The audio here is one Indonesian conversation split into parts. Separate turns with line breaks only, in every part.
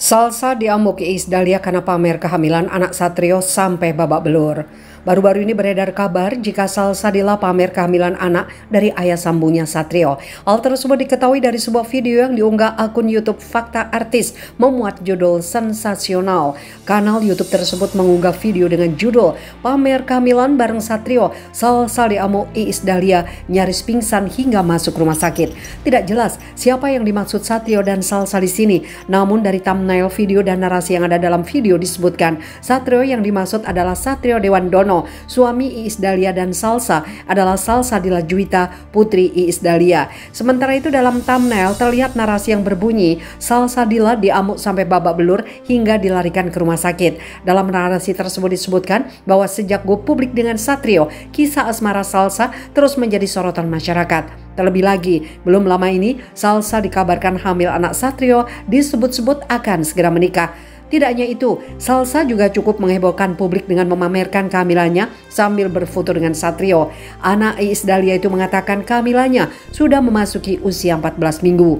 Salsa diamuk Iis Dahlia karena pamer kehamilan anak Satrio sampai babak belur. Baru-baru ini beredar kabar jika Salsadila pamer kehamilan anak dari ayah sambungnya Satrio. Hal tersebut diketahui dari sebuah video yang diunggah akun YouTube Fakta Artis memuat judul sensasional. Kanal YouTube tersebut mengunggah video dengan judul pamer kehamilan bareng Satrio. Salsa Amo Iis Dahlia nyaris pingsan hingga masuk rumah sakit. Tidak jelas siapa yang dimaksud Satrio dan Salsa di sini. Namun dari thumbnail video dan narasi yang ada dalam video disebutkan Satrio yang dimaksud adalah Satrio Dewan Dono Suami Iis Dahlia dan Salsa adalah Salsa Dila Juwita, putri Iis Dahlia. Sementara itu dalam thumbnail terlihat narasi yang berbunyi Salsa Dila diamuk sampai babak belur hingga dilarikan ke rumah sakit. Dalam narasi tersebut disebutkan bahwa sejak go publik dengan Satrio, kisah asmara Salsa terus menjadi sorotan masyarakat. Terlebih lagi, belum lama ini Salsa dikabarkan hamil anak Satrio disebut-sebut akan segera menikah. Tidak hanya itu, Salsa juga cukup menghebohkan publik dengan memamerkan kehamilannya sambil berfoto dengan Satrio. Anak Iis Dahlia itu mengatakan kehamilannya sudah memasuki usia 14 minggu.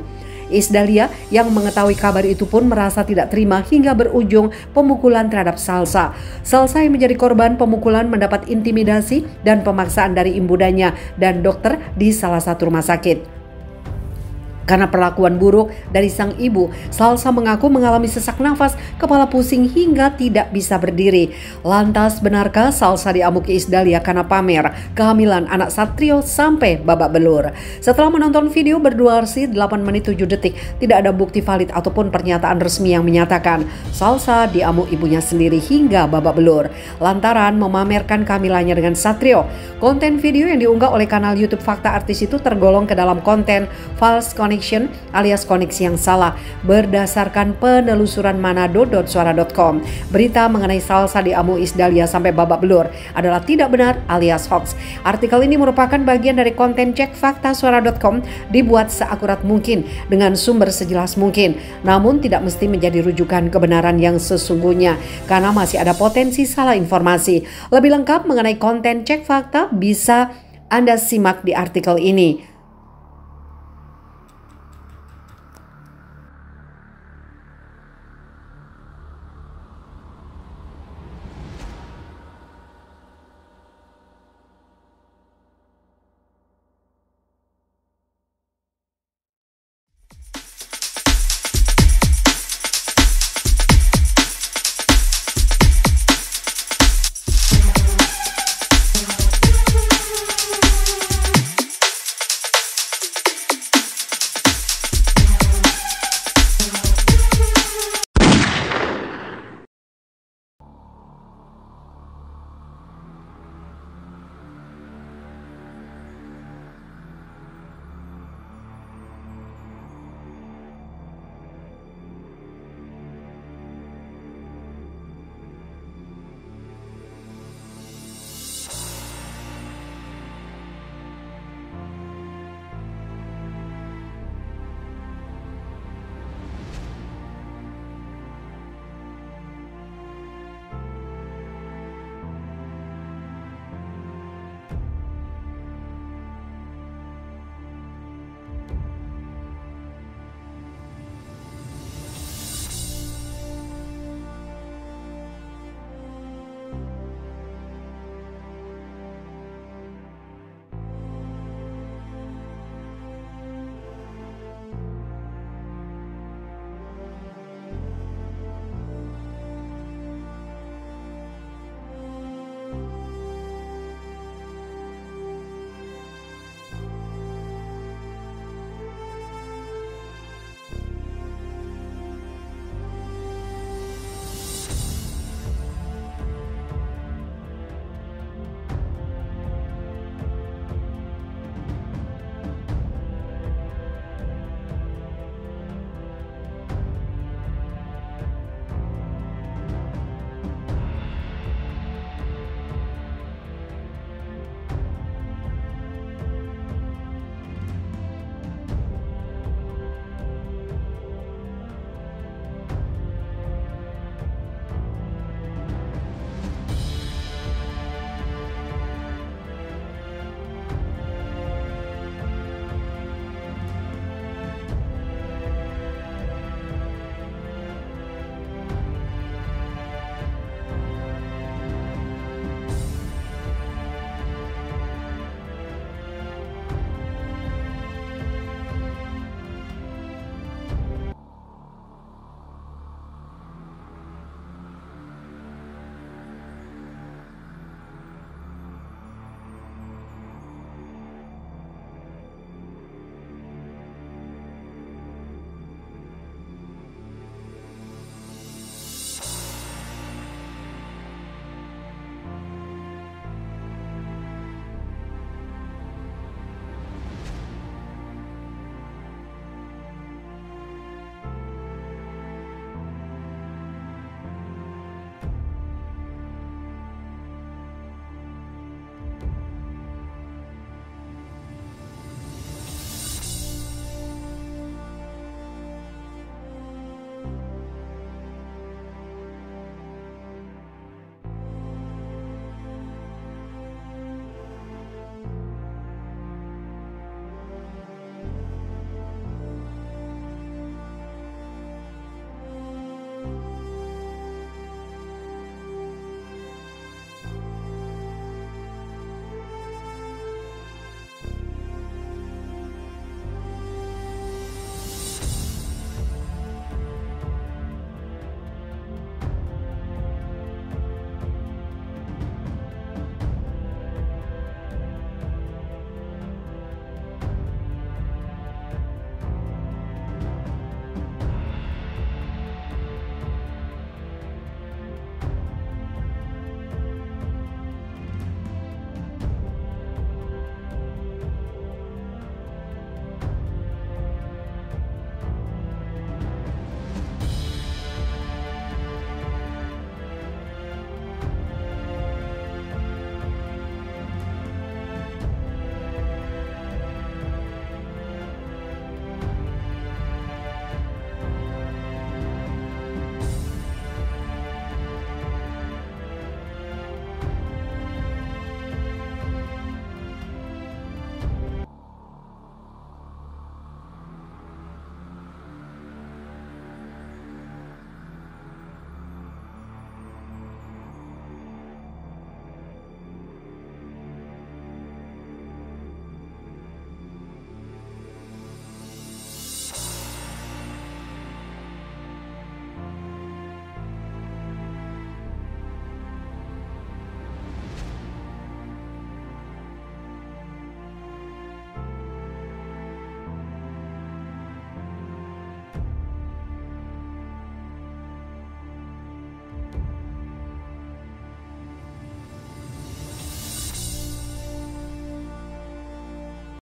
Iis Dahlia yang mengetahui kabar itu pun merasa tidak terima hingga berujung pemukulan terhadap Salsa. Salsa yang menjadi korban pemukulan mendapat intimidasi dan pemaksaan dari imbudanya dan dokter di salah satu rumah sakit. Karena perlakuan buruk dari sang ibu, Salsa mengaku mengalami sesak nafas, kepala pusing hingga tidak bisa berdiri. Lantas benarkah Salsa diamuki Isdalia karena pamer kehamilan anak Satrio sampai babak belur? Setelah menonton video berdurasi 8 menit 7 detik, tidak ada bukti valid ataupun pernyataan resmi yang menyatakan Salsa diamuk ibunya sendiri hingga babak belur. Lantaran memamerkan kehamilannya dengan Satrio. Konten video yang diunggah oleh kanal YouTube Fakta Artis itu tergolong ke dalam konten false connection alias koneksi yang salah berdasarkan penelusuran manado.suara.com. Berita mengenai salsa di Amu Isdalia sampai babak belur adalah tidak benar alias hoax. Artikel ini merupakan bagian dari konten cek fakta suara.com dibuat seakurat mungkin dengan sumber sejelas mungkin. Namun tidak mesti menjadi rujukan kebenaran yang sesungguhnya karena masih ada potensi salah informasi. Lebih lengkap mengenai konten cek fakta bisa anda simak di artikel ini.